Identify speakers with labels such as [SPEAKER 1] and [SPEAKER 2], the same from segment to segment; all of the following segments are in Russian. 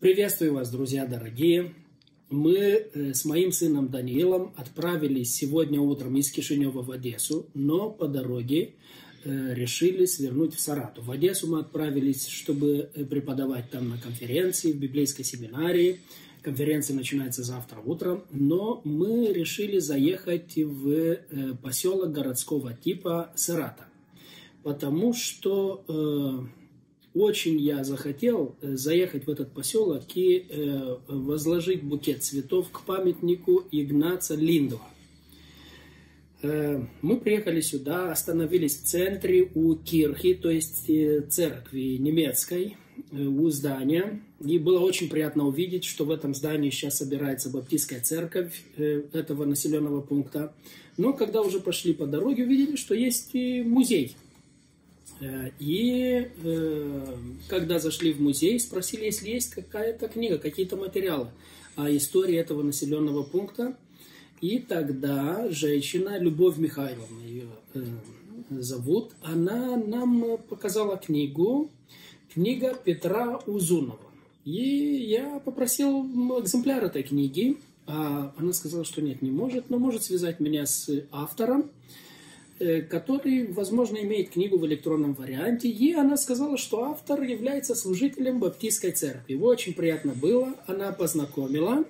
[SPEAKER 1] Приветствую вас, друзья дорогие. Мы э, с моим сыном Даниилом отправились сегодня утром из Кишинева в Одессу, но по дороге э, решили свернуть в Сарату. В Одессу мы отправились, чтобы э, преподавать там на конференции, в библейской семинарии. Конференция начинается завтра утром, но мы решили заехать в поселок городского типа Сарата, потому что очень я захотел э, заехать в этот поселок и э, возложить букет цветов к памятнику Игнаца Линдова. Э, мы приехали сюда, остановились в центре у Кирхи, то есть церкви немецкой, у здания. И было очень приятно увидеть, что в этом здании сейчас собирается баптистская церковь этого населенного пункта. Но когда уже пошли по дороге, увидели, что есть и музей – и э, когда зашли в музей, спросили, если есть какая-то книга, какие-то материалы о истории этого населенного пункта. И тогда женщина, Любовь Михайловна ее э, зовут, она нам показала книгу, книга Петра Узунова. И я попросил экземпляр этой книги, а она сказала, что нет, не может, но может связать меня с автором. Э, который, возможно, имеет книгу в электронном варианте. И она сказала, что автор является служителем Баптистской церкви. Его очень приятно было. Она познакомила.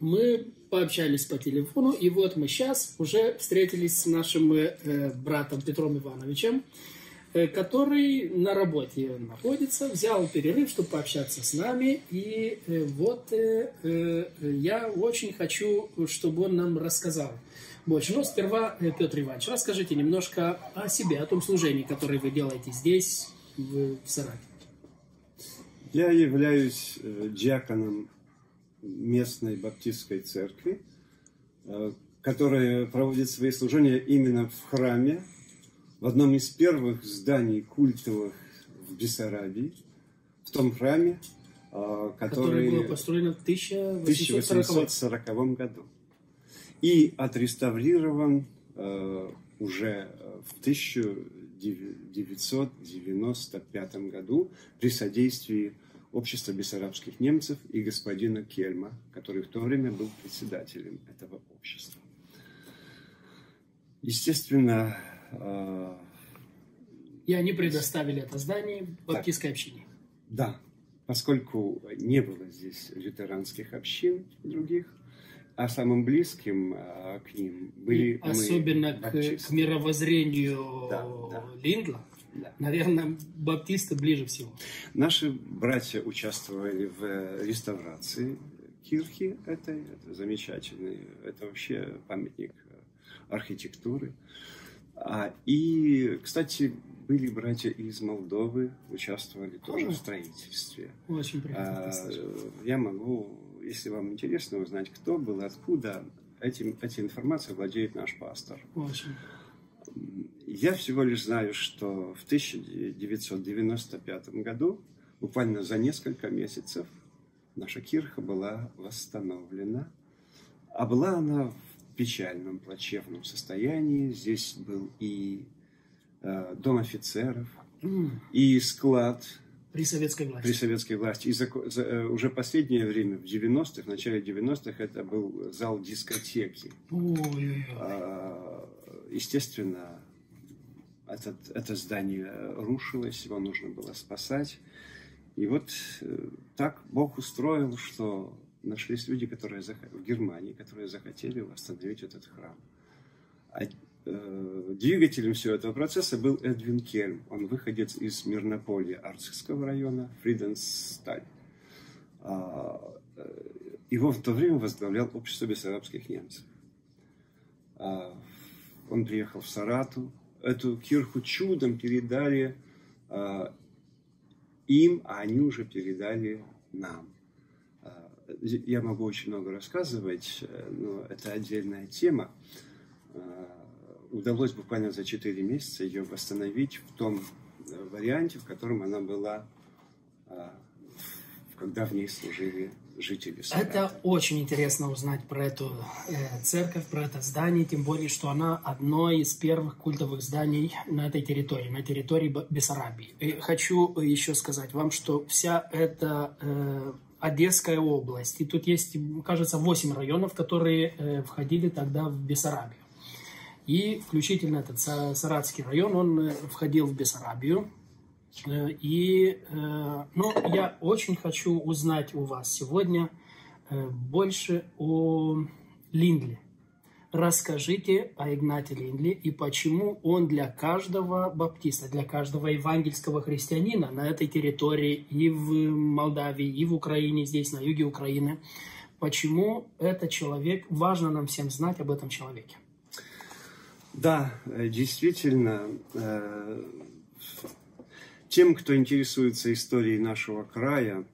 [SPEAKER 1] Мы пообщались по телефону. И вот мы сейчас уже встретились с нашим э, братом Петром Ивановичем, э, который на работе находится, взял перерыв, чтобы пообщаться с нами. И э, вот э, э, я очень хочу, чтобы он нам рассказал больше. Но сперва, э, Петр Иванович, расскажите немножко о себе, о том служении, которое вы делаете здесь, в, в Саратове.
[SPEAKER 2] Я являюсь э, диаконом местной баптистской церкви, э, которая проводит свои служения именно в храме, в одном из первых зданий культовых в Бессарабии, в том храме, который, который
[SPEAKER 1] было построено в
[SPEAKER 2] 1840, 1840 году и отреставрирован э, уже в 1995 году при содействии общества бессарабских немцев и господина Кельма, который в то время был председателем этого общества. Естественно... Э,
[SPEAKER 1] и они предоставили это здание баптистской общине.
[SPEAKER 2] Да, поскольку не было здесь лютеранских общин других, а самым близким а, к ним были
[SPEAKER 1] мы Особенно к, к мировоззрению да, да. Линдла. Да. Наверное, баптисты ближе всего.
[SPEAKER 2] Наши братья участвовали в реставрации кирхи этой. Это замечательный, это вообще памятник архитектуры. А, и, кстати, были братья из Молдовы, участвовали тоже О, в строительстве.
[SPEAKER 1] Очень приятно. А,
[SPEAKER 2] я могу если вам интересно узнать, кто был, откуда, этим, этой информацией владеет наш пастор.
[SPEAKER 1] Очень.
[SPEAKER 2] Я всего лишь знаю, что в 1995 году, буквально за несколько месяцев, наша кирха была восстановлена. А была она в печальном, плачевном состоянии. Здесь был и э, дом офицеров, и склад
[SPEAKER 1] при советской власти.
[SPEAKER 2] При советской власти. И за, за, э, уже последнее время, в 90-х, в начале 90-х, это был зал дискотеки.
[SPEAKER 1] Ой-ой-ой.
[SPEAKER 2] А, естественно, этот, это здание рушилось, его нужно было спасать. И вот э, так Бог устроил, что нашлись люди, которые в Германии, которые захотели восстановить этот храм. Э, двигателем всего этого процесса был Эдвин Кельм. Он выходец из Мирнополья Арцихского района, Фриденсталь. А, э, его в то время возглавлял общество бессарабских немцев. А, он приехал в Сарату. Эту кирху чудом передали а, им, а они уже передали нам. Я могу очень много рассказывать, э, но это отдельная тема удалось буквально за 4 месяца ее восстановить в том э, варианте, в котором она была, а, когда в ней служили жители
[SPEAKER 1] Сарата. Это очень интересно узнать про эту э, церковь, про это здание, тем более, что она одно из первых культовых зданий на этой территории, на территории Бессарабии. И хочу еще сказать вам, что вся эта э, Одесская область. И тут есть, кажется, 8 районов, которые э, входили тогда в Бессарабию. И включительно этот Саратский район, он э, входил в Бессарабию. Э, и ну, я очень хочу узнать у вас сегодня больше о Линдле расскажите о Игнате Линдли и почему он для каждого баптиста, для каждого евангельского христианина на этой территории и в Молдавии, и в Украине, здесь, на юге Украины, почему этот человек, важно нам всем знать об этом человеке.
[SPEAKER 2] Да, э, действительно, э, тем, кто интересуется историей нашего края,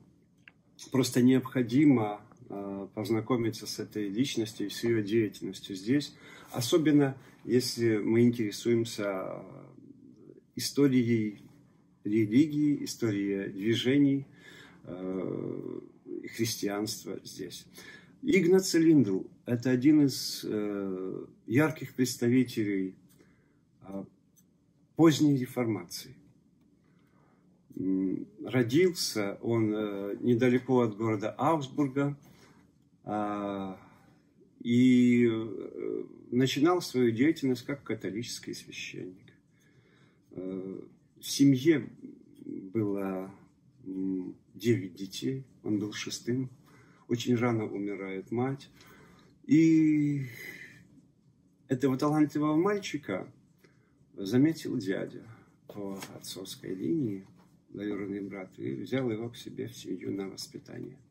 [SPEAKER 2] просто необходимо Э, познакомиться с этой личностью и с ее деятельностью здесь. Особенно, если мы интересуемся историей религии, историей движений христианства здесь. Игнац Линдл – это один из э, ярких представителей поздней реформации. Родился он недалеко от города Аугсбурга – а, и э, начинал свою деятельность как католический священник. Э, в семье было девять детей, он был шестым. Очень рано умирает мать. И этого талантливого мальчика заметил дядя по отцовской линии, двоюродный брат, и взял его к себе в семью на воспитание –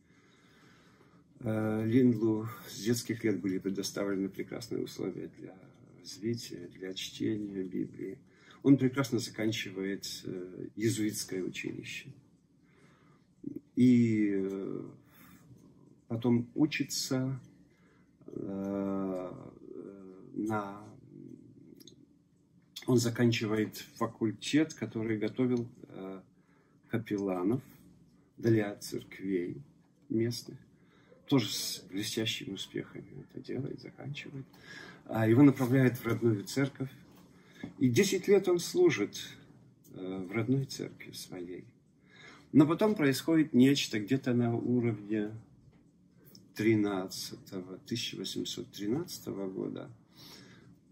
[SPEAKER 2] Э, Линдлу с детских лет были предоставлены прекрасные условия для развития, для чтения Библии. Он прекрасно заканчивает э, иезуитское училище. И э, потом учится на... Он заканчивает факультет, который готовил капелланов для церквей местных тоже с блестящими успехами это делает, заканчивает. А его направляют в родную церковь. И 10 лет он служит э, в родной церкви своей. Но потом происходит нечто где-то на уровне 13 1813 года.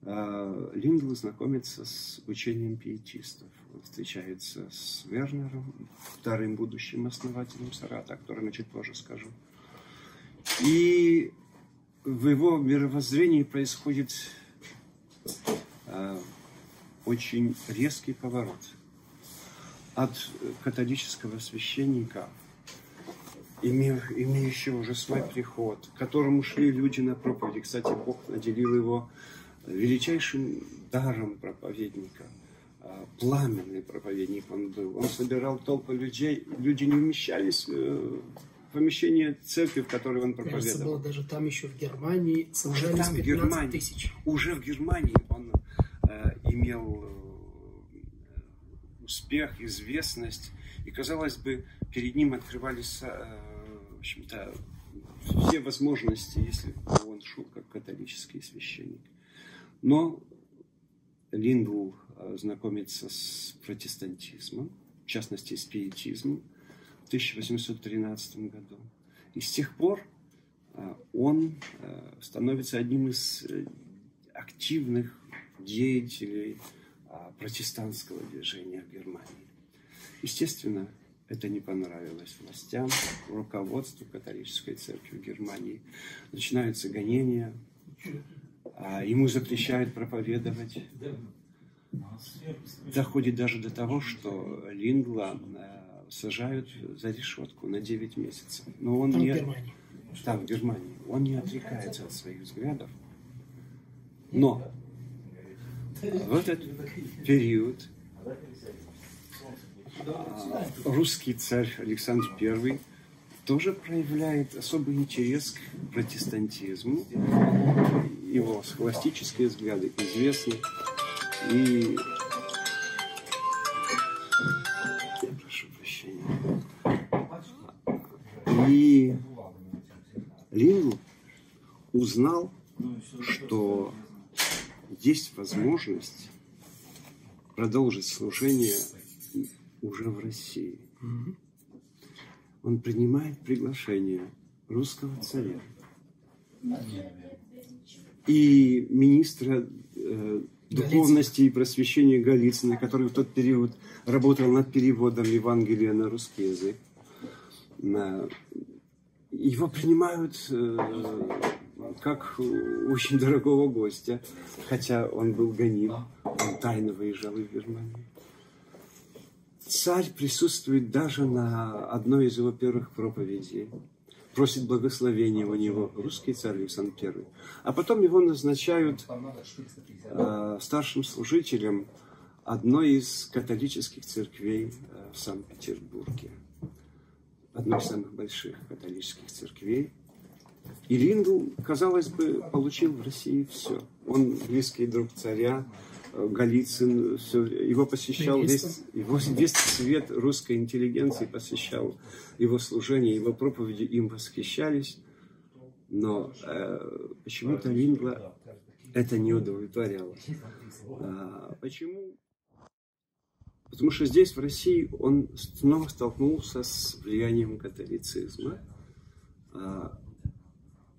[SPEAKER 2] Э, Линдл знакомится с учением пиетистов. Он встречается с Вернером, вторым будущим основателем Сарата, о котором я чуть позже скажу. И в его мировоззрении происходит э, очень резкий поворот от католического священника, име, имеющего уже свой приход, к которому шли люди на проповеди. Кстати, Бог наделил его величайшим даром проповедника. Э, пламенный проповедник он был. Он собирал толпы людей. Люди не умещались э, помещение церкви, в которой он проповедовал. Кажется, было
[SPEAKER 1] даже там еще в Германии
[SPEAKER 2] уже там, в Германии, тысяч. Уже в Германии он э, имел э, успех, известность, и, казалось бы, перед ним открывались, э, в общем-то, все возможности, если он шел как католический священник. Но Линдл э, знакомится с протестантизмом, в частности, с пиетизмом, 1813 году. И с тех пор а, он а, становится одним из э, активных деятелей протестантского движения в Германии. Естественно, это не понравилось властям, руководству католической церкви в Германии. Начинаются гонения, ему запрещают проповедовать. Доходит даже до того, что Лингла сажают за решетку на 9 месяцев. Но он
[SPEAKER 1] Там
[SPEAKER 2] не...
[SPEAKER 1] в Германии.
[SPEAKER 2] Там, в Германии. Он не отрекается от своих взглядов. Но в этот период а, русский царь Александр I тоже проявляет особый интерес к протестантизму. Его схоластические взгляды известны. И И Линдл узнал, что есть возможность продолжить служение уже в России. он принимает приглашение русского царя и министра э, духовности и просвещения Голицына, который в тот период работал над переводом Евангелия на русский язык. Его принимают э, как очень дорогого гостя, хотя он был гоним, он тайно выезжал из Германии. Царь присутствует даже на одной из его первых проповедей просит благословения у него русский царь Александр I. А потом его назначают э, старшим служителем одной из католических церквей э, в Санкт-Петербурге. Одной из самых больших католических церквей. И Рингл, казалось бы, получил в России все. Он близкий друг царя, Голицын, все, его посещал весь, его, весь цвет русской интеллигенции посещал его служение, его проповеди им восхищались, но э, почему-то Лингла это не удовлетворяло. А, почему? Потому что здесь, в России, он снова столкнулся с влиянием католицизма. А,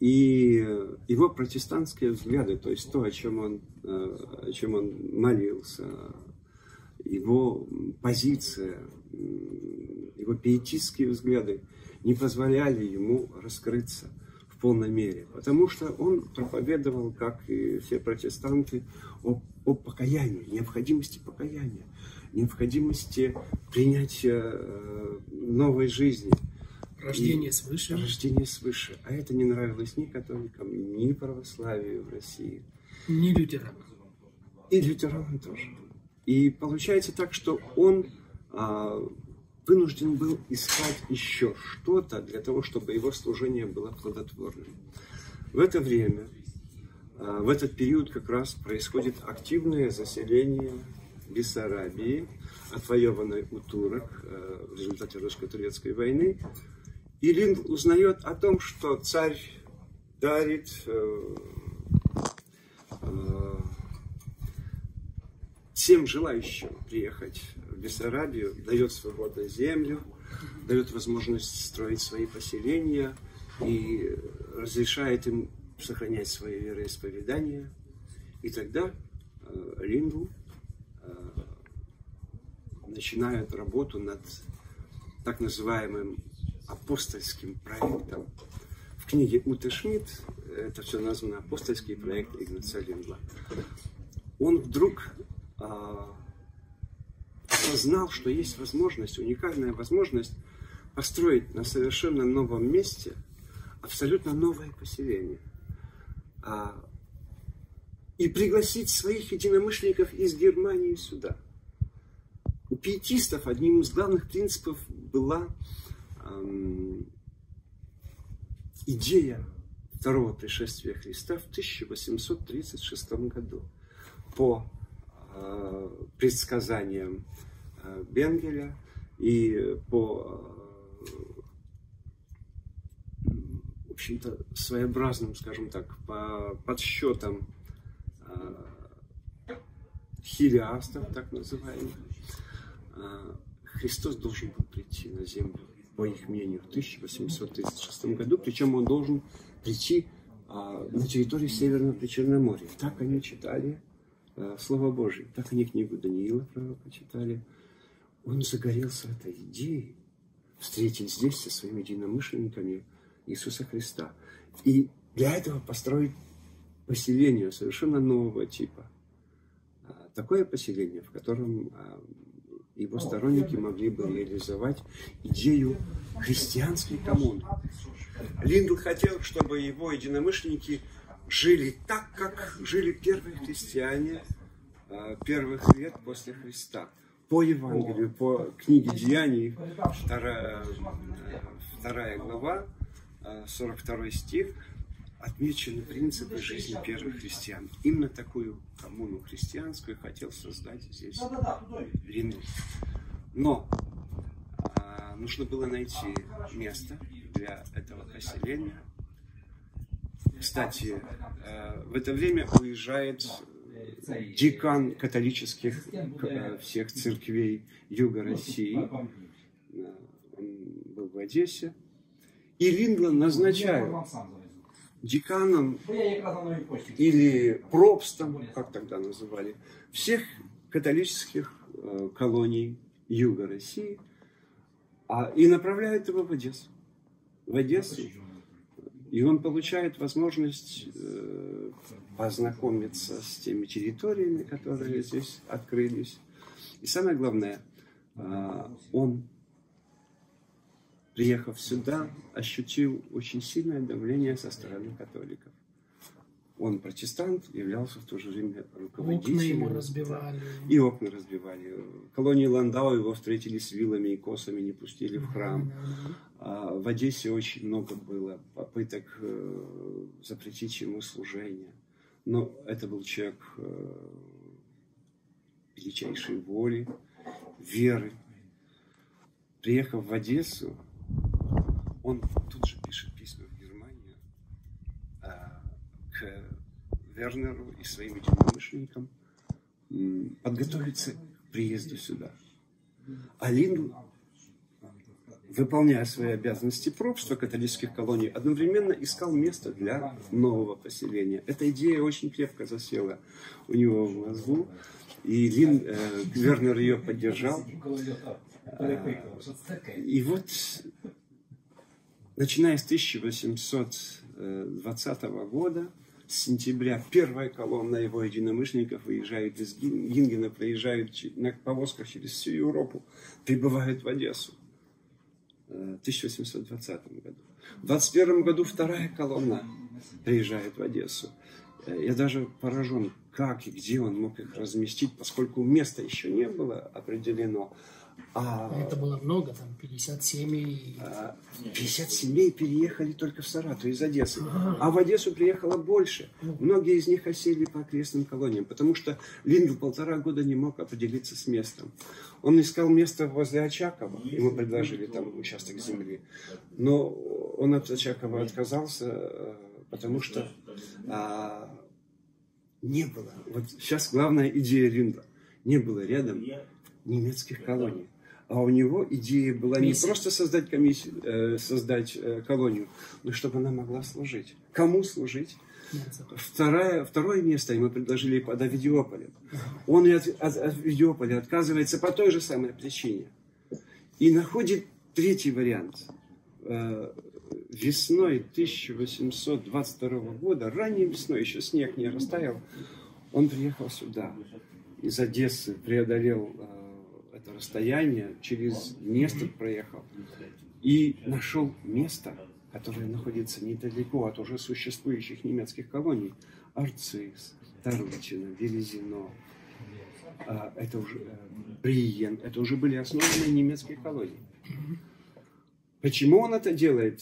[SPEAKER 2] и его протестантские взгляды, то есть то, о чем он, э, о чем он молился, его позиция, его пиетистские взгляды не позволяли ему раскрыться в полной мере. Потому что он проповедовал, как и все протестанты, о, о покаянии, необходимости покаяния, необходимости принятия э, новой жизни –
[SPEAKER 1] Рождение свыше.
[SPEAKER 2] Рождение свыше. А это не нравилось ни католикам, ни православию в России.
[SPEAKER 1] Ни лютеранам.
[SPEAKER 2] И лютеранам тоже. И получается так, что он а, вынужден был искать еще что-то для того, чтобы его служение было плодотворным. В это время, а, в этот период как раз происходит активное заселение Бессарабии, отвоеванной у турок а, в результате русско-турецкой войны, и Линд узнает о том, что царь дарит э, э, всем желающим приехать в Бессарабию, дает свободную землю, дает возможность строить свои поселения и разрешает им сохранять свои вероисповедания. И тогда Линдл э, начинает работу над так называемым апостольским проектом. В книге Уты Шмидт, это все названо апостольский проект Игнаца Линдла, он вдруг а, осознал, что есть возможность, уникальная возможность построить на совершенно новом месте абсолютно новое поселение. А, и пригласить своих единомышленников из Германии сюда. У пиетистов одним из главных принципов была идея второго пришествия Христа в 1836 году по э, предсказаниям э, Бенгеля и по э, в общем-то, своеобразным, скажем так, по подсчетам хилиастов, так называемых, Христос должен был прийти на землю по их мнению, в 1836 году, причем он должен прийти а, на территории Северного Причерноморья. Так они читали а, Слово Божие, так они книгу Даниила пророка читали. Он загорелся этой идеей встретить здесь со своими единомышленниками Иисуса Христа. И для этого построить поселение совершенно нового типа. А, такое поселение, в котором а, его сторонники могли бы реализовать идею христианской коммуны. Линдл хотел, чтобы его единомышленники жили так, как жили первые христиане а, первых лет после Христа. По Евангелию, по книге Деяний, вторая, вторая глава, 42 а, стих, отмечены принципы жизни первых христиан. Именно такую коммуну христианскую хотел создать здесь Риндл. Но а, нужно было найти место для этого поселения. Кстати, а, в это время уезжает декан католических а, всех церквей Юга России. Он был в Одессе. И Линдла назначают деканом или пропстом, как тогда называли, всех католических э, колоний Юга России, а, и направляют его в Одессу. В Одессу. И он получает возможность э, познакомиться с теми территориями, которые здесь открылись. И самое главное, э, он, приехав сюда, ощутил очень сильное давление со стороны католиков. Он протестант, являлся в то же время руководителем.
[SPEAKER 1] Окна ему разбивали.
[SPEAKER 2] И окна разбивали. Колонии Ландау его встретили с вилами и косами, не пустили в храм. А в Одессе очень много было попыток э, запретить ему служение. Но это был человек э, величайшей воли, веры. Приехав в Одессу, он тут же пишет письма в Германию а, к Вернеру и своим единомышленникам подготовиться к приезду сюда. А Линдл, выполняя свои обязанности пропства католических колоний, одновременно искал место для нового поселения. Эта идея очень крепко засела у него в мозгу, и Лин, э, Вернер ее поддержал. И вот, начиная с 1820 года, с сентября первая колонна его единомышленников выезжает из Гингена, проезжают на повозках через всю Европу, прибывают в Одессу в 1820 году. В 21 году вторая колонна приезжает в Одессу. Я даже поражен, как и где он мог их разместить, поскольку места еще не было определено.
[SPEAKER 1] А, это было много, там 50 семей.
[SPEAKER 2] 50 а, семей переехали только в Саратов из Одессы. А в Одессу приехало больше. Многие из них осели по окрестным колониям, потому что Линдл полтора года не мог определиться с местом. Он искал место возле Очакова, ему предложили там участок земли. Но он от Очакова отказался, э, потому что а, не было. Вот сейчас главная идея Линдла. Не было рядом немецких колоний. А у него идея была не просто создать комиссию, э, создать э, колонию, но чтобы она могла служить. Кому служить? Второе, второе место ему предложили под Авидиополем. Он и от, от Авидиополя отказывается по той же самой причине. И находит третий вариант. Э, весной 1822 года, ранней весной, еще снег не растаял, он приехал сюда. Из Одессы преодолел э, это расстояние, через место проехал и нашел место, которое находится недалеко от уже существующих немецких колоний. Арцис, Тарутино, Березино, а, это уже э, Бриен, это уже были основаны немецкие колонии. Почему он это делает?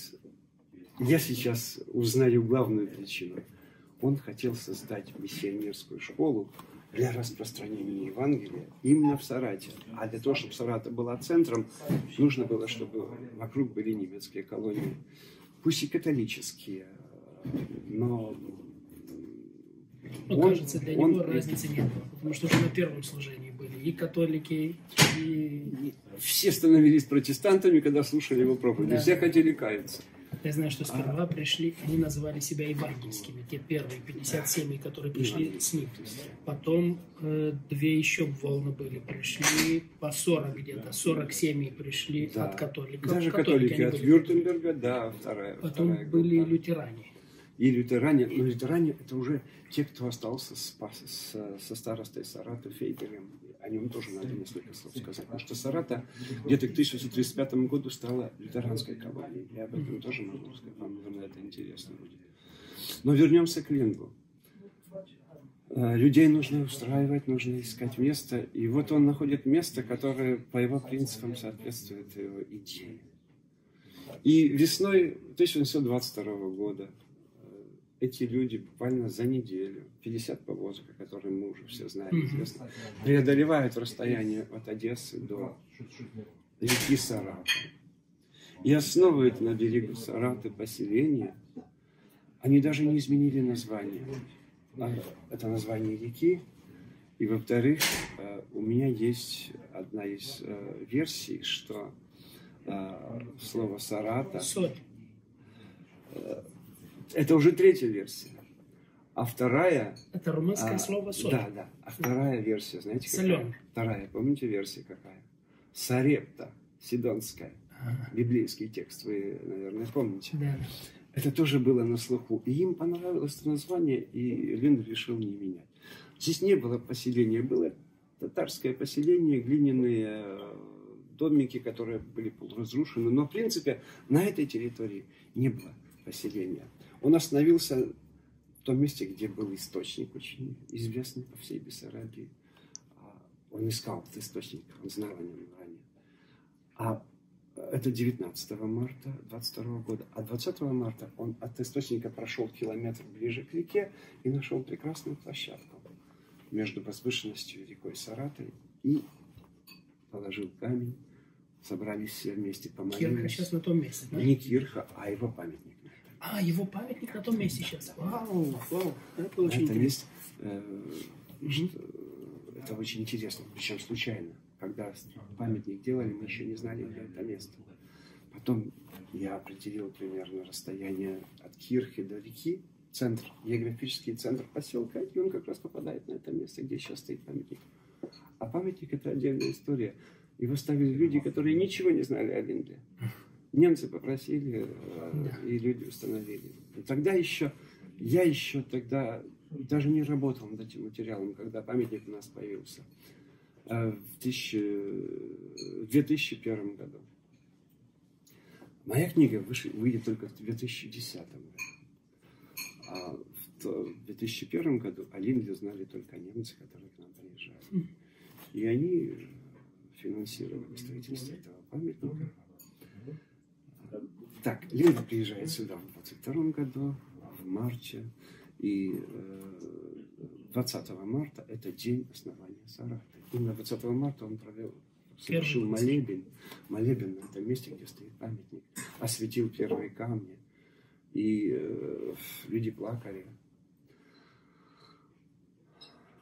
[SPEAKER 2] Я сейчас узнаю главную причину. Он хотел создать миссионерскую школу для распространения Евангелия именно в Сарате. А для того, чтобы Сарата была центром, нужно было, чтобы вокруг были немецкие колонии. Пусть и католические, но
[SPEAKER 1] ну, он, кажется, для он, него разницы нет, потому что уже на первом служении были и католики, и...
[SPEAKER 2] Все становились протестантами, когда слушали его проповеди, да. все хотели каяться.
[SPEAKER 1] Я знаю, что сперва а... пришли, они называли себя евангельскими, те первые 57, которые пришли с ним. Потом э, две еще волны были, пришли по 40 где-то, 40 семей пришли да. от католиков.
[SPEAKER 2] Даже католики, католики от Вюртемберга, да, вторая.
[SPEAKER 1] Потом
[SPEAKER 2] вторая
[SPEAKER 1] были лютеране.
[SPEAKER 2] И лютеране, но лютеране это уже те, кто остался с, с, со старостой Сарата Фейгером о нем тоже надо несколько слов сказать. Потому что Сарата где-то к 1835 году стала лютеранской колонией. Я об этом тоже могу сказать. Вам, наверное, это интересно будет. Но вернемся к Лингу. Э, людей нужно устраивать, нужно искать место. И вот он находит место, которое по его принципам соответствует его идее. И весной 1822 года эти люди буквально за неделю, 50 повозок, о которых мы уже все знаем, известно, преодолевают расстояние от Одессы до реки Сарата. И основывают на берегу Сараты поселение. Они даже не изменили название. А, это название реки. И, во-вторых, э, у меня есть одна из э, версий, что а, слово Сарата. Это уже третья версия. А вторая...
[SPEAKER 1] Это румынское
[SPEAKER 2] а,
[SPEAKER 1] слово соль.
[SPEAKER 2] Да, да. А вторая версия, знаете какая?
[SPEAKER 1] Солёный.
[SPEAKER 2] Вторая, помните версия какая? Сарепта, Сидонская.
[SPEAKER 1] Ага.
[SPEAKER 2] Библейский текст, вы, наверное, помните.
[SPEAKER 1] Да.
[SPEAKER 2] Это тоже было на слуху. И им понравилось это название, и Лин решил не менять. Здесь не было поселения, было татарское поселение, глиняные э, домики, которые были полуразрушены. Но, в принципе, на этой территории не было поселения. Он остановился в том месте, где был источник, очень известный по всей Бессарабии. А, Он искал этот источник, он знал о нем ранее. А это 19 марта 22 года. А 20 марта он от источника прошел километр ближе к реке и нашел прекрасную площадку между возвышенностью и рекой Саратой и положил камень. Собрались все вместе, помолились.
[SPEAKER 1] сейчас на том месте, да?
[SPEAKER 2] Не Кирха, а его памятник.
[SPEAKER 1] А, его памятник на том месте сейчас. Вау, вау. Это очень
[SPEAKER 2] это
[SPEAKER 1] интересно.
[SPEAKER 2] есть, э, что- это очень интересно, причем случайно. Когда памятник делали, мы еще не знали, где это место. Потом я определил примерно расстояние от Кирхи до реки, центр, географический центр поселка, и он как раз попадает на это место, где сейчас стоит памятник. А памятник это отдельная история. Его ставили люди, которые ничего не знали о Линдле. Немцы попросили, э, и люди установили. И тогда еще, я еще тогда даже не работал над этим материалом, когда памятник у нас появился. Э, В, тысячи- в 2001 году. Моя книга выйдет только в 2010 году. А в то- в 2001 году о Линдле знали только немцы, которые к нам приезжали. И они финансировали строительство этого памятника. Так, Линда приезжает сюда в 22 году, в марте. И э, 20 марта – это день основания Сараты. Именно 20 марта он провел, совершил молебен. Молебен на этом месте, где стоит памятник. Осветил первые камни. И э, люди плакали.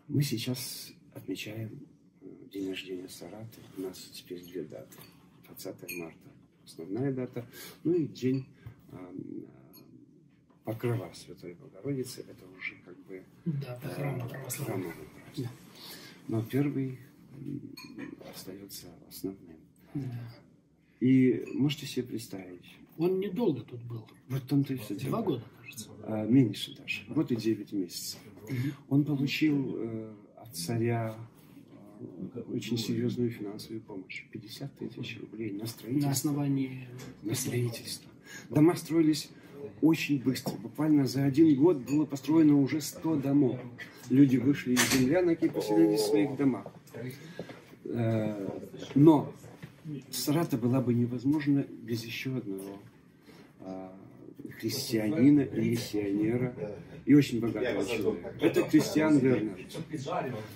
[SPEAKER 2] Мы сейчас отмечаем э, день рождения Сараты. У нас теперь две даты. 20 марта основная дата. Ну и день э, Покрова Святой Богородицы. Это уже как бы
[SPEAKER 1] Да, по храму
[SPEAKER 2] э, храмовый праздник. Но первый остается основным.
[SPEAKER 1] Да.
[SPEAKER 2] И можете себе представить,
[SPEAKER 1] Он недолго тут был.
[SPEAKER 2] вот в том-то и все дело.
[SPEAKER 1] Два года, кажется.
[SPEAKER 2] А, меньше даже, год и девять месяцев. Он получил э, от царя очень серьезную финансовую помощь. 50 тысяч рублей на
[SPEAKER 1] На
[SPEAKER 2] строительство.
[SPEAKER 1] основании...
[SPEAKER 2] На строительство. Дома строились очень быстро. Буквально за один год было построено уже 100 домов. Люди вышли из землянок и поселились в своих домах. Э, Но Сарата была бы невозможна без еще одного а, христианина и миссионера и очень богатого человека. Это Кристиан Вернер.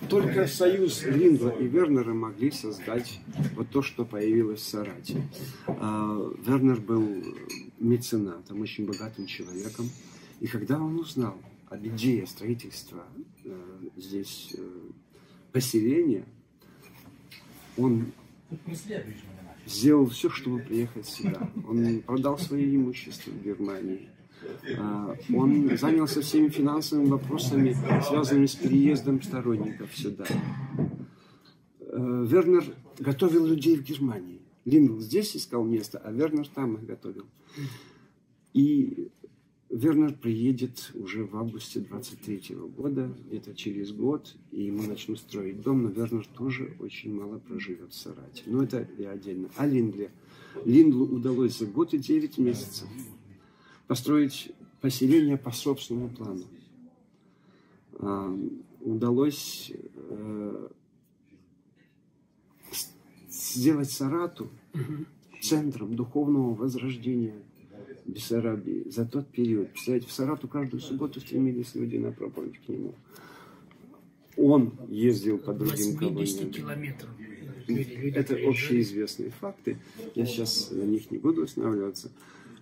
[SPEAKER 2] Только союз Линдла и Вернера могли создать вот то, что появилось в Сарате. А, Вернер был меценатом, очень богатым человеком. И когда он узнал об идее строительства э, здесь э, поселения, он сделал все, чтобы приехать сюда. Он продал свое имущество в Германии. А, Он занялся всеми финансовыми вопросами, связанными с переездом сторонников сюда. Э, Вернер готовил людей в Германии. Линдл здесь искал место, а Вернер там их готовил. И Вернер приедет уже в августе 23 года, где-то через год, и ему начнут строить дом, но Вернер тоже очень мало проживет в Сарате. Но это и отдельно. А Линдле? Линдлу удалось за год и 9 месяцев построить поселение по собственному плану. А, удалось э, сделать Сарату центром духовного возрождения Бессарабии за тот период. Представляете, в Сарату каждую субботу стремились люди на проповедь к нему. Он ездил по другим
[SPEAKER 1] 80
[SPEAKER 2] колониям. Это общеизвестные факты. Я сейчас на них не буду останавливаться.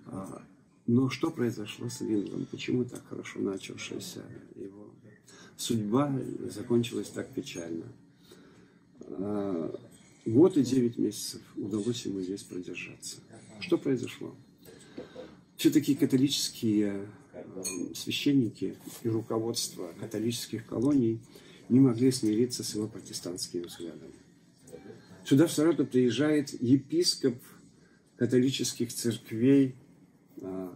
[SPEAKER 2] А, Но что произошло с Линдлом? Почему так хорошо начавшаяся его судьба закончилась так печально? А, год и девять месяцев удалось ему здесь продержаться. Что произошло? Все-таки католические э, священники и руководство католических колоний не могли смириться с его протестантскими взглядами. Сюда в Саратов приезжает епископ католических церквей а,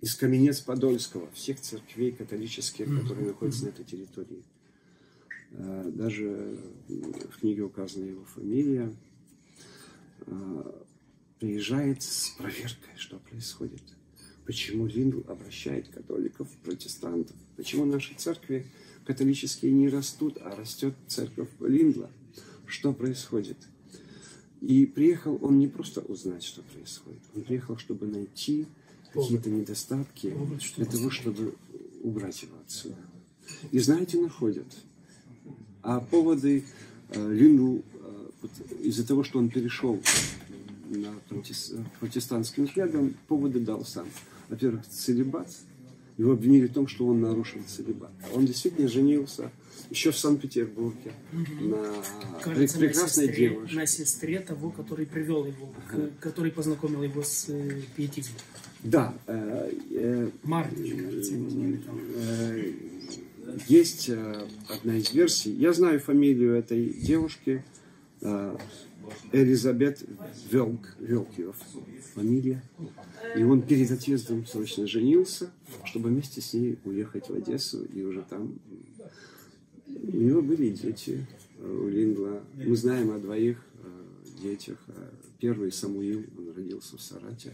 [SPEAKER 2] из Каменец-Подольского, всех церквей католических, которые находятся на этой территории. А, даже в книге указана его фамилия. Приезжает с проверкой, что происходит. Почему Линдл обращает католиков в протестантов? Почему наши церкви католические не растут, а растет церковь Линдла – что происходит. И приехал он не просто узнать, что происходит, он приехал, чтобы найти какие-то недостатки для того, чтобы убрать его отсюда. И знаете, находят. А поводы э, Лину э, из-за того, что он перешел протестантским взглядам, поводы дал сам. Во-первых, целебат. Его обвинили в том, что он нарушил целебат. Он действительно женился еще в Санкт-Петербурге на
[SPEAKER 1] Кажется, прекрасной на сестре, девушке. На сестре того, который привел его, ага. который познакомил его с э, пиетизмом.
[SPEAKER 2] Да. Э,
[SPEAKER 1] э, Мартин, кажется, его звали
[SPEAKER 2] э, Есть э, одна из версий. Я знаю фамилию этой девушки. Э, Элизабет Велк, Велкиев фамилия. И он перед отъездом срочно женился, чтобы вместе с ней уехать в Одессу и уже там у него были дети, э, у Линдла. Мы знаем о двоих э, детях. Э, первый Самуил, он родился в Сарате.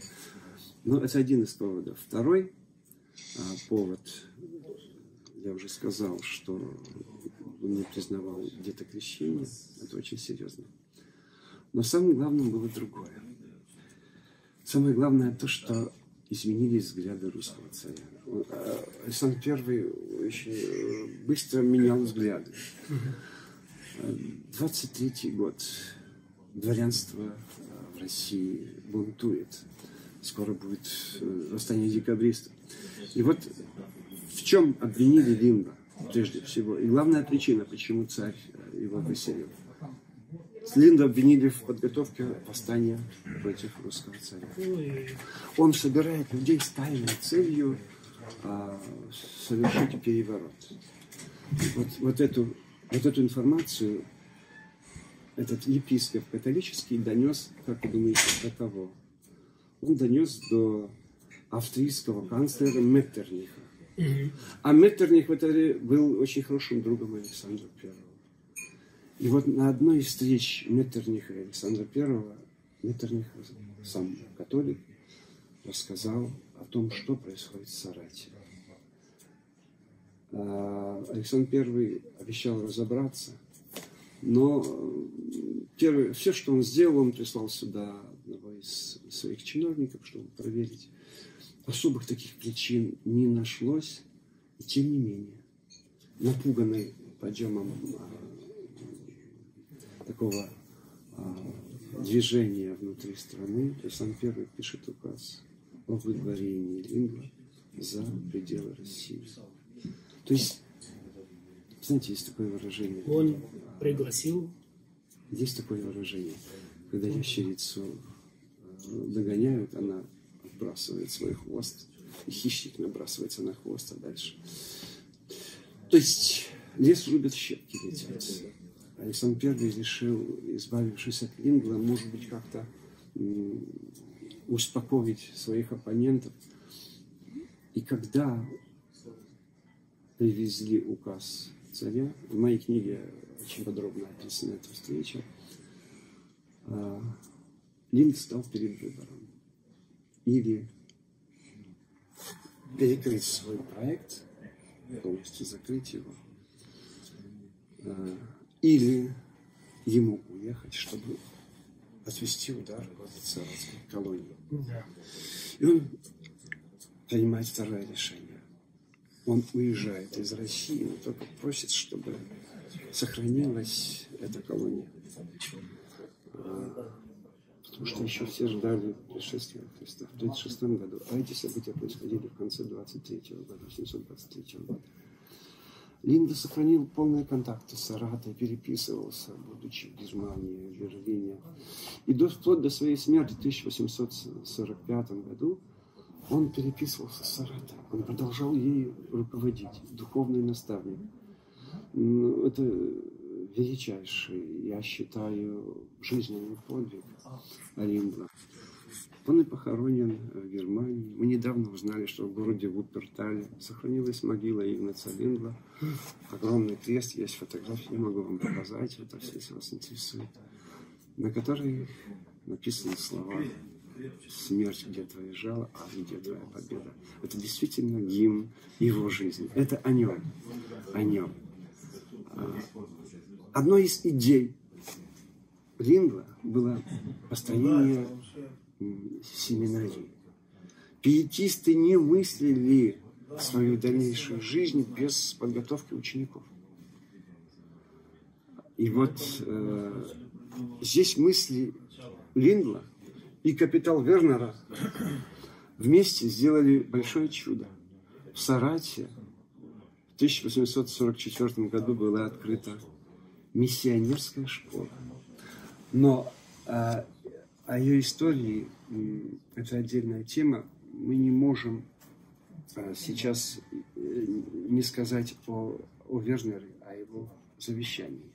[SPEAKER 2] Но это один из поводов. Второй повод, я уже сказал, что он не признавал где-то крещение. Это очень серьезно. Но самым главным было другое. Самое главное то, что изменились взгляды русского царя. Александр I очень э, быстро менял взгляды. 23 год. Дворянство э, в России бунтует. Скоро будет э, восстание декабристов. И вот в чем обвинили Лимба прежде всего. И главная причина, почему царь его выселил. Линда обвинили в подготовке восстания против русского царя. Он собирает людей с тайной целью а, совершить переворот. Вот, вот, эту, вот эту информацию этот епископ католический донес, как вы думаете, до кого? Он донес до австрийского канцлера Меттерниха. А Меттерних в это был очень хорошим другом Александра Первого. И вот на одной из встреч Меттерниха Александра Первого Меттерних, сам католик, рассказал о том, что происходит в Сарате. А, Александр Первый обещал разобраться, но первое, все, что он сделал, он прислал сюда одного из своих чиновников, чтобы проверить. Особых таких причин не нашлось, и тем не менее, напуганный подъемом а, такого а, движения внутри страны, Александр Первый пишет указ о выдворении Лингва за пределы России. То есть, знаете, есть такое выражение.
[SPEAKER 1] Он пригласил.
[SPEAKER 2] Есть такое выражение, когда ящерицу э, догоняют, она отбрасывает свой хвост, и хищник набрасывается на хвост, а дальше. То есть лес любит щепки лететь. Александр Первый решил, избавившись от Ингла, может быть, как-то успокоить своих оппонентов. И когда привезли указ царя, в моей книге очень подробно описана эта встреча, а, Линд стал перед выбором. Или перекрыть свой проект, полностью закрыть его, а, или ему уехать, чтобы отвести удар от царской колонии. Да. И он принимает второе решение. Он уезжает из России, но только просит, чтобы сохранилась эта колония. А, потому что еще все ждали пришествия Христа в 36 году. А эти события происходили в конце 23 года, 723 года. Линда сохранил полные контакты с Саратой, переписывался, будучи в Германии, в Берлине. И до, вплоть до своей смерти в 1845 году он переписывался с Саратой. Он продолжал ей руководить, духовный наставник. Ну, это величайший, я считаю, жизненный подвиг Линда. Он и похоронен в Германии. Мы недавно узнали, что в городе Вупертале сохранилась могила Игнаца Лингла. Огромный крест, есть фотографии, могу вам показать, это все, если вас интересует, на которой написаны слова «Смерть, где твоя жало, а где твоя победа». Это действительно гимн его жизни. Это о нем. О нем. Одной из идей Лингла было построение семинарии. Пиетисты не мыслили свою дальнейшую жизнь без подготовки учеников. И вот э, здесь мысли Линдла и капитал Вернера вместе сделали большое чудо. В Сарате в 1844 году была открыта миссионерская школа. Но э, о ее истории это отдельная тема. Мы не можем а, сейчас э, не сказать о, о Вернере, о его завещании.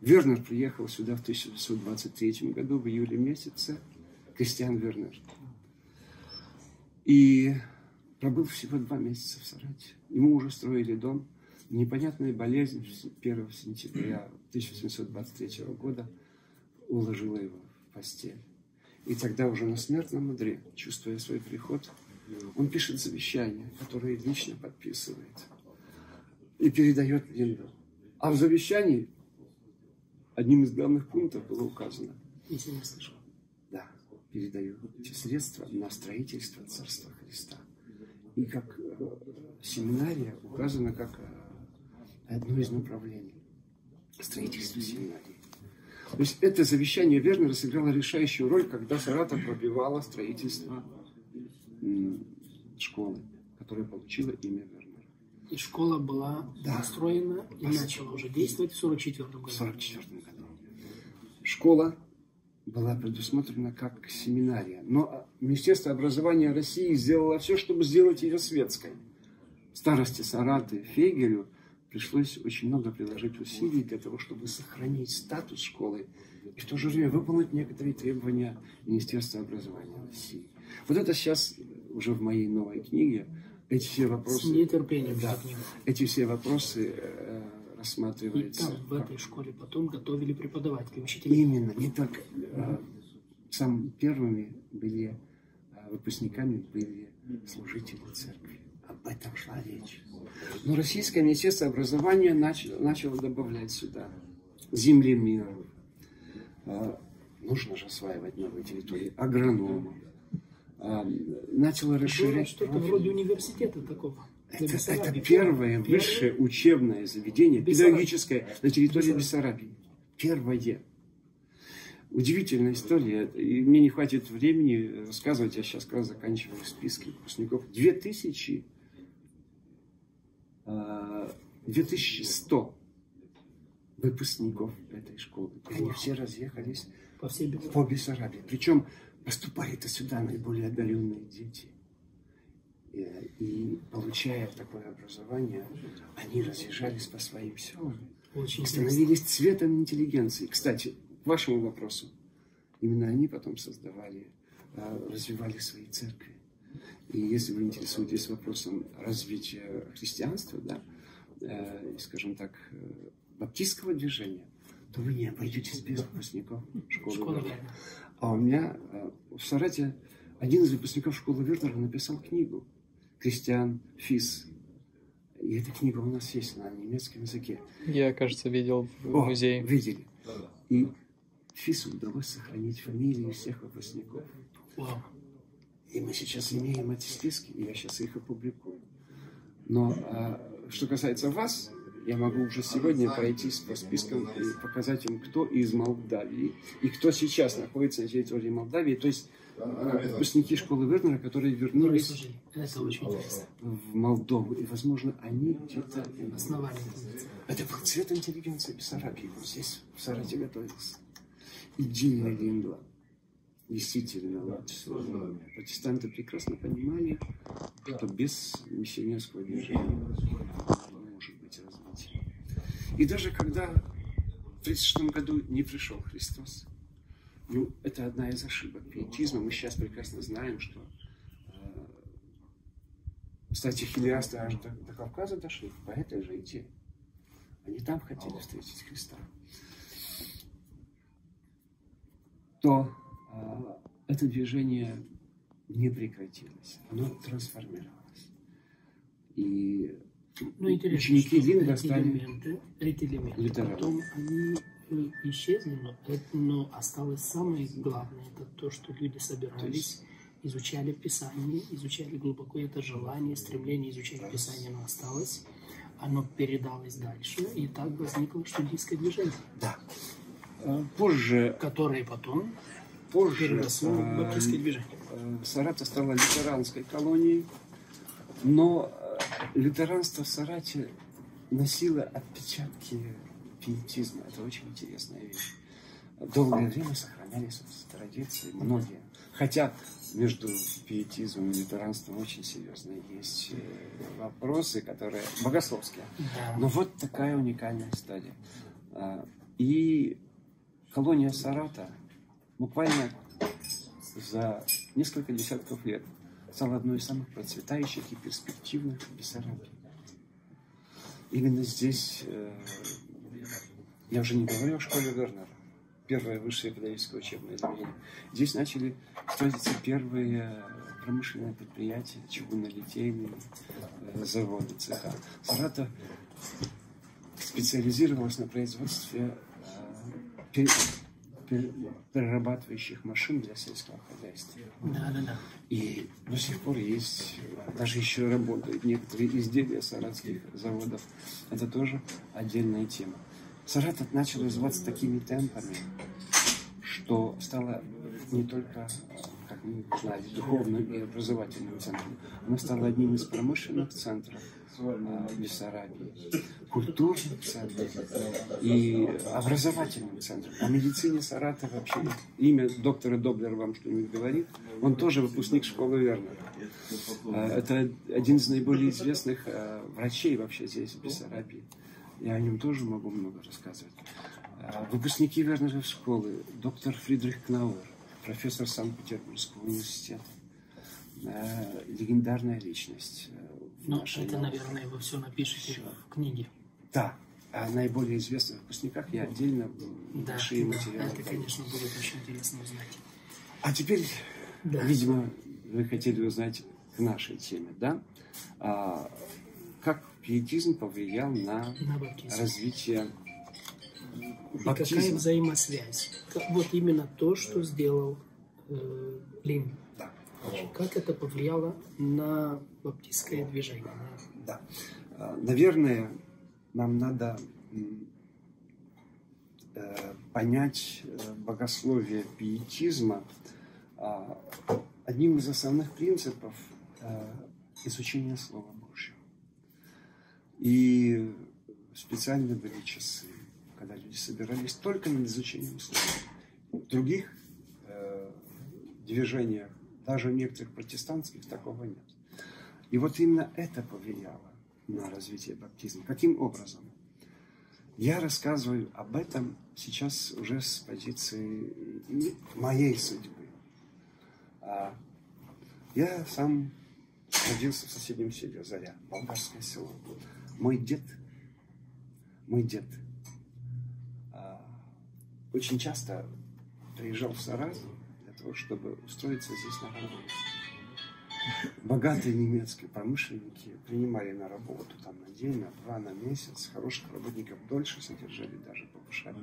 [SPEAKER 2] Вернер приехал сюда в 1923 году, в июле месяце, Кристиан Вернер. И пробыл всего два месяца в Сарате. Ему уже строили дом. Непонятная болезнь 1 сентября 1723 года уложила его в постель. И тогда уже на смертном одре, чувствуя свой приход, он пишет завещание, которое лично подписывает и передает Линду. А в завещании одним из главных пунктов было указано.
[SPEAKER 1] Если не слышал.
[SPEAKER 2] Да, передаю эти средства на строительство Царства Христа. И как э, семинария указана как э, одно из направлений строительства семинарии. То есть это завещание Вернера сыграло решающую роль, когда Саратов пробивала строительство школы, которая получила имя Вернера.
[SPEAKER 1] И школа была да. построена и Пос... начала уже действовать в 44 году. В
[SPEAKER 2] 44 году. Школа была предусмотрена как семинария. Но Министерство образования России сделало все, чтобы сделать ее светской. Старости Сараты Фегелю пришлось очень много приложить усилий для того, чтобы сохранить статус школы и в то же время выполнить некоторые требования Министерства образования России. Вот это сейчас уже в моей новой книге эти все вопросы...
[SPEAKER 1] С нетерпением
[SPEAKER 2] да, Эти все вопросы э, рассматриваются.
[SPEAKER 1] И там, в этой школе потом готовили преподавателей, учителей.
[SPEAKER 2] Именно. Не так. Э, самыми первыми были э, выпускниками были служители церкви. Об этом шла речь. Но Российское Министерство образования начало, начало добавлять сюда землемеров. А, нужно же осваивать новые территории. Агрономов. А, начало расширять...
[SPEAKER 1] Что-то вроде университета такого.
[SPEAKER 2] Это, это первое высшее учебное заведение, педагогическое на территории Бессарабии. Первое. Удивительная история. И мне не хватит времени рассказывать. Я сейчас как раз заканчиваю списки выпускников. Две тысячи 2100 выпускников этой школы. И они все разъехались
[SPEAKER 1] по, всей
[SPEAKER 2] по Бессарабии. Причем поступали-то сюда наиболее одаренные дети. И, и получая такое образование, они разъезжались по своим селам Очень становились цветом интеллигенции. Кстати, к вашему вопросу, именно они потом создавали, а, развивали свои церкви. И если вы интересуетесь вопросом развития христианства, да, э, скажем так, э, баптистского движения, то вы не обойдетесь без выпускников школы Школа Вернера. А у меня э, в Сарате один из выпускников школы Вернера написал книгу «Кристиан Фис». И эта книга у нас есть на немецком языке.
[SPEAKER 3] Я, кажется, видел в О, музее.
[SPEAKER 2] видели. И Фису удалось сохранить фамилии всех выпускников.
[SPEAKER 1] Вау.
[SPEAKER 2] И мы сейчас имеем эти списки, и я сейчас их опубликую. Но а, что касается вас, я могу уже сегодня пройтись по спискам и показать им, кто из Молдавии и кто сейчас находится на территории Молдавии. То есть э, выпускники школы Вернера, которые вернулись
[SPEAKER 1] это очень
[SPEAKER 2] в Молдову. И, возможно, они где-то...
[SPEAKER 1] Основание.
[SPEAKER 2] Это был цвет интеллигенции Бессарабии. Здесь в Сарате готовился. И день один, два. Действительно, вот, э, протестанты прекрасно понимали, что без миссионерского движения не может быть развития. И даже когда в 1936 году не пришел Христос, ну, это одна из ошибок пиетизма. Мы сейчас прекрасно знаем, что э, кстати, хилиасты аж до, до Кавказа дошли по этой же идее. Они там хотели встретить Христа. То это движение не прекратилось, оно трансформировалось. И
[SPEAKER 1] ну,
[SPEAKER 2] ученики Линга стали
[SPEAKER 1] элементы, эти элементы потом они э, исчезли, но, это, но осталось самое главное, это то, что люди собирались, изучали Писание, изучали глубоко это желание, стремление изучать Писание, оно осталось, оно передалось дальше, и так возникло штудийское движение,
[SPEAKER 2] Да. А, Позже,
[SPEAKER 1] которое потом
[SPEAKER 2] позже
[SPEAKER 1] баптистское движение.
[SPEAKER 2] э, Сарата стала лютеранской колонией, но э, лютеранство в Сарате носило отпечатки пиетизма. Это очень интересная вещь. Долгое время сохранялись традиции, многие. Хотя между пиетизмом и лютеранством очень серьезные есть э, вопросы, которые богословские. Но вот такая уникальная стадия. И колония Сарата буквально за несколько десятков лет стала одной из самых процветающих и перспективных в Бессарабии. Именно здесь, э, я уже не говорю о школе Вернера, первое высшее педагогическое учебное заведение. Здесь начали строиться первые промышленные предприятия, чугунно-литейные э, заводы, цеха. Саратов специализировалась на производстве э, перерабатывающих машин для сельского хозяйства.
[SPEAKER 1] Да, да, да.
[SPEAKER 2] И до сих пор есть, даже еще работают некоторые изделия саратских заводов. Это тоже отдельная тема. Саратов начал развиваться такими темпами, что стало не только, как мы знаем, духовным и образовательным центром, оно стало одним из промышленных центров Бессарабии, культурным центром и образовательным центром. О медицине Саратова вообще имя доктора Доблера вам что-нибудь говорит? Он тоже выпускник школы Вернера. Э, Это один из наиболее известных э, врачей вообще здесь, в Бессарабии. Я о нем тоже могу много рассказывать. Э, Выпускники Вернера школы, доктор Фридрих Кнауэр, профессор Санкт-Петербургского университета, легендарная личность. Нашей
[SPEAKER 1] это, наверное, вы все напишете в книге.
[SPEAKER 2] Да, о наиболее известных выпускниках я отдельно
[SPEAKER 1] Да,
[SPEAKER 2] большие
[SPEAKER 1] да,
[SPEAKER 2] материалы.
[SPEAKER 1] это, конечно, будет очень интересно узнать.
[SPEAKER 2] А теперь,
[SPEAKER 1] Да.
[SPEAKER 2] видимо, вы хотели узнать к нашей теме, да? А, как пиетизм повлиял на
[SPEAKER 1] На баптизм.
[SPEAKER 2] развитие
[SPEAKER 1] И какая
[SPEAKER 2] баптизма?
[SPEAKER 1] взаимосвязь? Вот именно то, что сделал э, Лин. Как это повлияло на баптистское движение?
[SPEAKER 2] Да. А, Наверное, нам надо э, понять э, богословие пиетизма а, одним из основных принципов э, изучения Слова Божьего. И специально были часы, когда люди собирались только над изучением Слова. В других движениях, даже в некоторых протестантских, такого нет. И вот именно это повлияло на развитие баптизма. Каким образом? Я рассказываю об этом сейчас уже с позиции моей судьбы. А я сам родился в соседнем селе Заря, болгарское село. Мой дед, мой дед а, очень часто приезжал в Саратов того, чтобы устроиться здесь на работу. Богатые немецкие промышленники принимали на работу там на день, на два, на месяц. Хороших работников дольше содержали, даже повышали.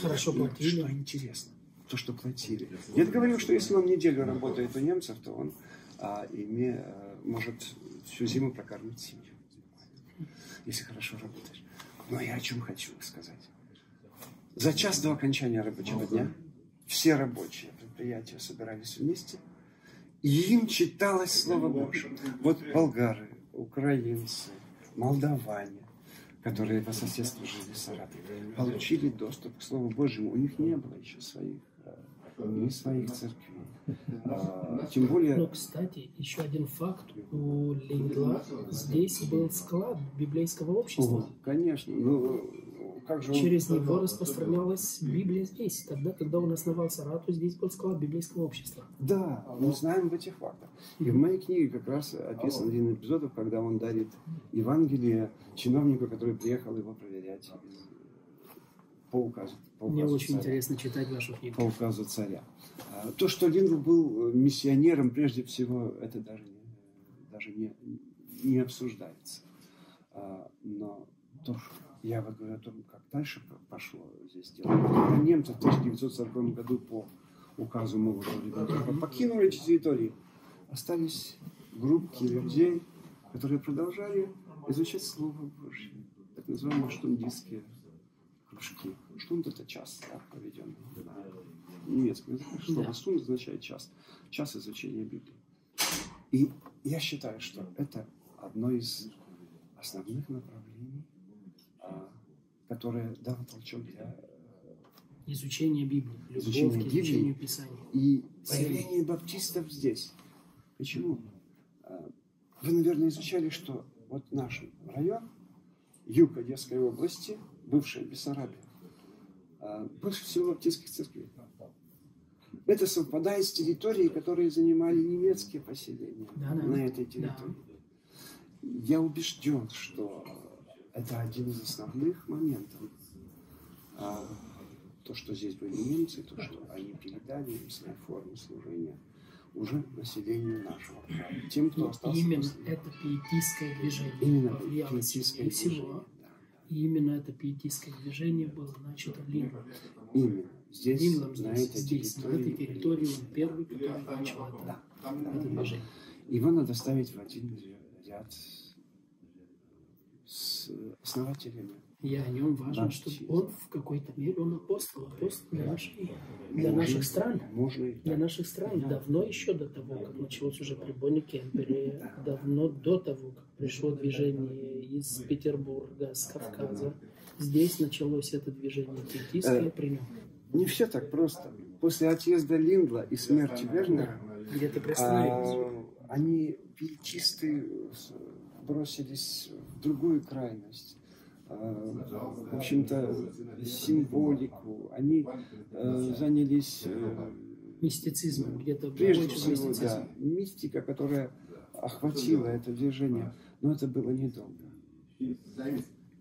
[SPEAKER 1] Хорошо платили.
[SPEAKER 2] Что интересно, то, что платили. Дед говорил, что если он неделю работает у немцев, то он а, име, а, может всю зиму прокормить семью. Если хорошо работаешь. Но я о чем хочу сказать. За час до окончания рабочего дня все рабочие предприятия собирались вместе, и им читалось Слово Божье. Вот болгары, украинцы, молдаване, которые по соседству жили в Саратове, получили доступ к Слову Божьему. У них не было еще своих, э, ни своих церквей. А, тем более...
[SPEAKER 1] Но, кстати, еще один факт. У Лингла здесь был склад библейского общества.
[SPEAKER 2] О, конечно. Ну.
[SPEAKER 1] Через него распространялась Библия здесь. Тогда, когда он основал Сарату, здесь был склад библейского общества.
[SPEAKER 2] Да, мы знаем об этих фактах. И в моей книге как раз описан один эпизод, когда он дарит Евангелие чиновнику, который приехал его проверять по указу. По указу
[SPEAKER 1] Мне очень
[SPEAKER 2] царя.
[SPEAKER 1] интересно читать вашу книгу.
[SPEAKER 2] По указу царя. А, То, что Лингл был миссионером, прежде всего, это даже не, даже не, не обсуждается. А, Но то, что я вот говорю о том, как дальше пошло здесь дело. Когда немцы в 1940 году по указу Молотова-Риббентропа покинули эти территории, остались группки людей, которые продолжали изучать Слово Божье, так называемые штундистские кружки. Штунд – это час, да, проведенный на немецком языке. Слово. «стунд» означает час. Час изучения Библии. И я считаю, что это одно из основных направлений, а, которое дало толчок для
[SPEAKER 1] Изучение Библии, любовь
[SPEAKER 2] Изучение
[SPEAKER 1] к
[SPEAKER 2] Библии.
[SPEAKER 1] изучению Писания.
[SPEAKER 2] И появление баптистов здесь. Почему? А, Вы, наверное, изучали, что вот наш район, юг Одесской области, бывшая Бессарабия, а, больше всего баптистских церквей. Это совпадает с территорией, которые занимали немецкие поселения
[SPEAKER 1] Да, да.
[SPEAKER 2] на этой территории. Я убежден, что это один из основных моментов. А, то, что здесь были немцы, то, что они передали им свои формы служения уже населению нашего края. Тем, кто
[SPEAKER 1] Но
[SPEAKER 2] остался
[SPEAKER 1] именно
[SPEAKER 2] после.
[SPEAKER 1] это пиетистское движение
[SPEAKER 2] Именно
[SPEAKER 1] повлияло
[SPEAKER 2] пиетистское
[SPEAKER 1] всего.
[SPEAKER 2] движение, да.
[SPEAKER 1] И именно это пиетистское движение было начато Линглом.
[SPEAKER 2] Именно. Здесь,
[SPEAKER 1] Линглом
[SPEAKER 2] на
[SPEAKER 1] здесь,
[SPEAKER 2] этой
[SPEAKER 1] здесь, на
[SPEAKER 2] территории.
[SPEAKER 1] этой территории он первый, который начал это, это движение.
[SPEAKER 2] Его надо ставить в один ряд с основателями.
[SPEAKER 1] Я о нем важен,
[SPEAKER 2] Баптизм.
[SPEAKER 1] что он в какой-то мере он апостол, апостол для, нашей, для
[SPEAKER 2] Можно-
[SPEAKER 1] наших стран.
[SPEAKER 2] Можно и
[SPEAKER 1] Для наших стран давно еще до того, как началось уже при Бонни Кемпере, давно до того, как пришло движение из Петербурга, с Кавказа, здесь началось это движение пиетистское
[SPEAKER 2] Э,
[SPEAKER 1] при нем.
[SPEAKER 2] Не все так просто. После отъезда Лингла и смерти Вернера
[SPEAKER 1] Где ты приостановился?
[SPEAKER 2] А, они, с- бросились в другую крайность. А, В общем-то, символику. Они э, занялись э,
[SPEAKER 1] Мистицизмом, где-то
[SPEAKER 2] прежде всего,
[SPEAKER 1] мистицизм.
[SPEAKER 2] да, мистика, которая охватила это движение. Но это было недолго. И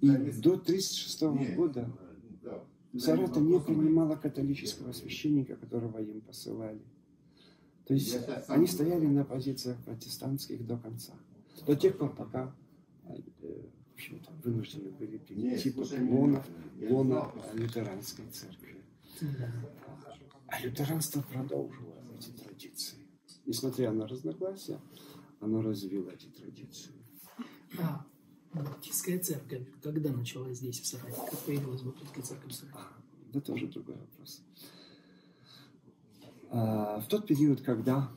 [SPEAKER 2] до 1936 года Сарата не принимала католического священника, которого им посылали. То есть они стояли на позициях протестантских до конца. До тех пор, пока э, в общем-то, вынуждены были перейти под лона, лона лютеранской церкви.
[SPEAKER 1] Да.
[SPEAKER 2] А лютеранство продолжило эти традиции. Несмотря на разногласия, оно развило эти традиции.
[SPEAKER 1] А Баптистская церковь, когда началась здесь, в Сарате? Как появилась Баптистская церковь в Сарате?
[SPEAKER 2] Это тоже другой вопрос. А, в тот период, когда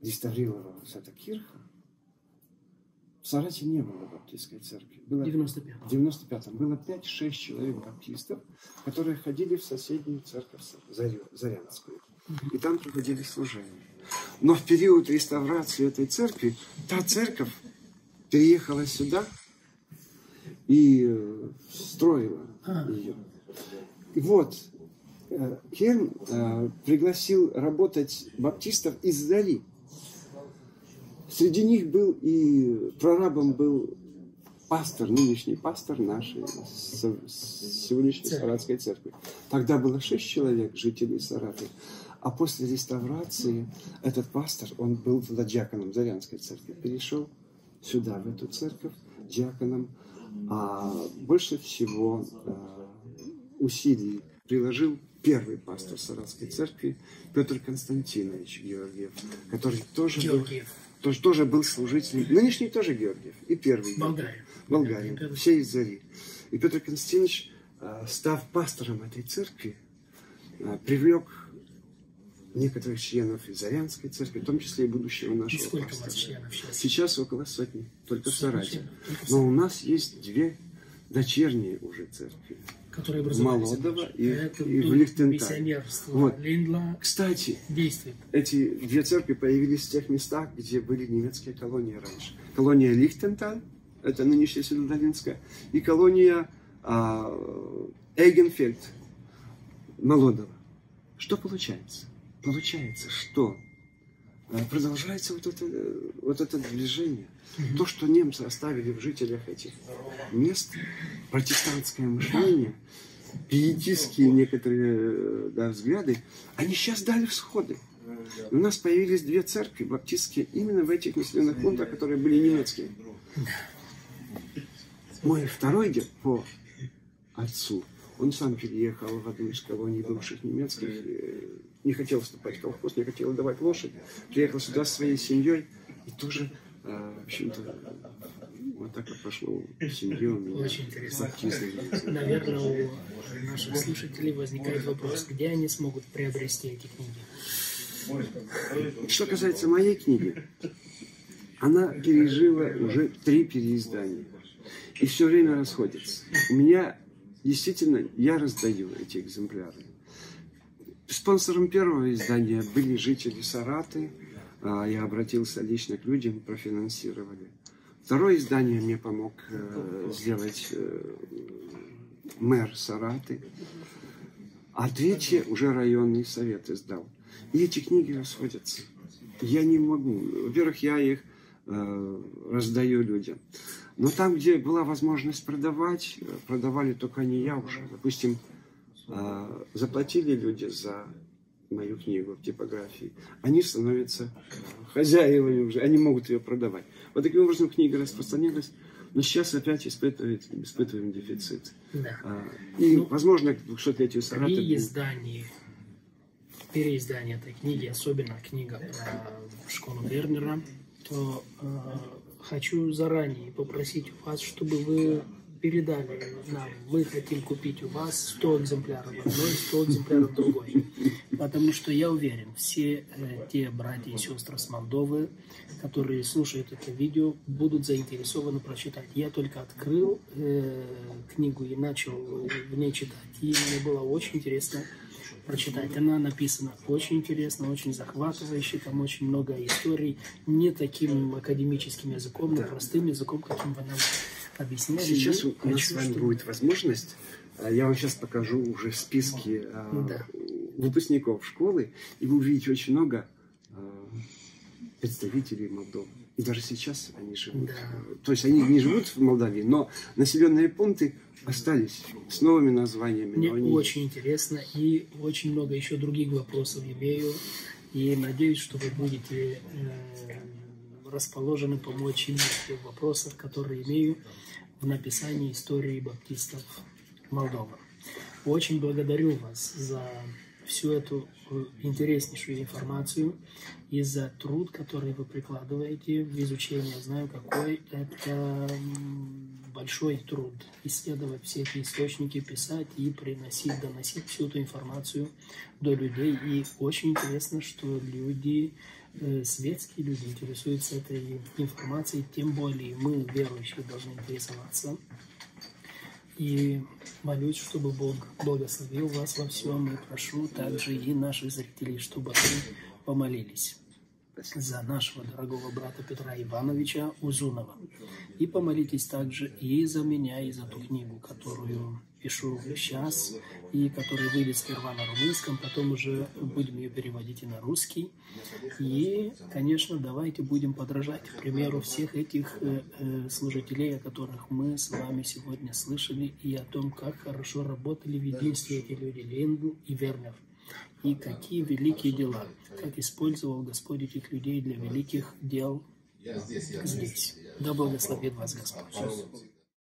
[SPEAKER 2] реставрировалась эта кирха, в Сарате не было баптистской церкви. Было
[SPEAKER 1] 95
[SPEAKER 2] В 95-м было 5-6 человек баптистов, которые ходили в соседнюю церковь Зарянскую. И там проходили служения. Но в период реставрации этой церкви, та церковь переехала сюда и э, строила
[SPEAKER 1] А.
[SPEAKER 2] ее. И вот, э, Керн э, пригласил работать баптистов из Зари. Среди них был и прорабом был пастор, нынешний пастор нашей сегодняшней
[SPEAKER 1] Церковь.
[SPEAKER 2] Саратской церкви. Тогда было шесть человек, жителей Саратова. А после реставрации этот пастор, он был владиаконом Зарянской церкви, перешел сюда, в эту церковь, диаконом. А больше всего э, усилий приложил первый пастор Саратской церкви Петр Константинович Георгиев, который тоже был
[SPEAKER 1] Георгиев.
[SPEAKER 2] Тоже, тоже был служителем, нынешний тоже Георгиев, и первый.
[SPEAKER 1] Болгария.
[SPEAKER 2] Болгария, все из Зари. И Петр Константинович, а, став пастором этой церкви, а, привлек некоторых членов из Зарянской церкви, в том числе и будущего нашего
[SPEAKER 1] и сколько
[SPEAKER 2] пастора.
[SPEAKER 1] у вас членов сейчас?
[SPEAKER 2] Сейчас около сотни, только в
[SPEAKER 1] Сотни
[SPEAKER 2] Сарате.
[SPEAKER 1] членов, только в
[SPEAKER 2] Но у нас есть две дочерние уже церкви.
[SPEAKER 1] Которые образовались.
[SPEAKER 2] Молодого и-
[SPEAKER 1] Это
[SPEAKER 2] и в Лихтентале. Вот.
[SPEAKER 1] Линдла
[SPEAKER 2] Кстати,
[SPEAKER 1] действует.
[SPEAKER 2] эти две церкви появились в тех местах, где были немецкие колонии раньше. Колония Лихтенталь, это нынешняя Северодолинская, и колония а, Эгенфельд, Молодого. Что получается? Получается, что продолжается вот это, э, вот это движение. То, что немцы оставили в жителях этих мест, протестантское мышление, пиетистские некоторые э, да, взгляды, они сейчас дали всходы. У нас появились две церкви баптистские именно в этих населенных пунктах, которые были немецкие. Мой второй дед по отцу, он сам переехал в одну из колоний бывших немецких, э, не хотел вступать в колхоз, не хотел давать лошадь, приехал сюда со своей семьей и тоже, э, в общем-то, вот так вот пошло семью.
[SPEAKER 1] Очень интересно.
[SPEAKER 2] баптизм.
[SPEAKER 1] Наверное, у наших слушателей возникает вопрос, где они смогут приобрести эти книги?
[SPEAKER 2] Что касается моей книги, она пережила уже три переиздания. И все время расходится. У меня действительно, я раздаю эти экземпляры. Спонсором первого издания были жители Сараты. А, Я обратился лично к людям, профинансировали. Второе издание мне помог э, сделать э, мэр Сараты. А третье уже районный совет издал. И эти книги расходятся. Я не могу. Во-первых, я их э, раздаю людям. Но там, где была возможность продавать, продавали только не я уже. Допустим, заплатили люди за мою книгу в типографии, они становятся э, хозяевами уже, они могут ее продавать. Вот таким образом книга распространилась, но сейчас опять испытывает, испытываем дефицит.
[SPEAKER 1] Да.
[SPEAKER 2] А, И,
[SPEAKER 1] Ну,
[SPEAKER 2] возможно, к 200-летию Сарата...
[SPEAKER 1] При издании, переиздании этой книги, особенно книга про школу Вернера, то э, хочу заранее попросить у вас, чтобы вы передали нам. Мы хотим купить у вас 100 экземпляров одной, 100 экземпляров другой. Потому что я уверен, все э, те братья и сестры с Молдовы, которые слушают это видео, будут заинтересованы прочитать. Я только открыл э, книгу и начал в ней читать. И мне было очень интересно прочитать. Она написана очень интересно, очень захватывающе, там очень много историй, не таким академическим языком, но простым языком, каким вы нам объясняли.
[SPEAKER 2] Сейчас у нас с вами будет возможность, а, я вам сейчас покажу уже списки а,
[SPEAKER 1] Да.
[SPEAKER 2] выпускников школы, и вы увидите очень много а, представителей Молдовы. И даже сейчас они живут.
[SPEAKER 1] Да.
[SPEAKER 2] То есть они не живут в Молдавии, но населенные пункты остались с новыми названиями.
[SPEAKER 1] Мне
[SPEAKER 2] они-
[SPEAKER 1] очень интересно и очень много еще других вопросов имею. И надеюсь, что вы будете э, расположены помочь именно в вопросах, которые имею в написании истории баптистов Молдовы. Очень благодарю вас за всю эту э, интереснейшую информацию и за труд, который вы прикладываете в изучение. Знаю, какой это большой труд исследовать все эти источники, писать и приносить, доносить всю эту информацию до людей. И очень интересно, что люди, светские люди интересуются этой информацией, тем более мы, верующие, должны интересоваться. И молюсь, чтобы Бог благословил вас во всем. И прошу также и наших зрителей, чтобы они помолились за нашего дорогого брата Петра Ивановича Узунова. И помолитесь также и за меня, и за ту книгу, которую пишу сейчас, и которая выйдет сперва на румынском, потом уже будем ее переводить и на русский. И, конечно, давайте будем подражать примеру всех этих э, э, служителей, о которых мы с вами сегодня слышали, и о том, как хорошо работали в единстве эти люди, Лендл и Вернер и какие великие дела, как использовал Господь этих людей для великих дел здесь. Да благословит вас Господь.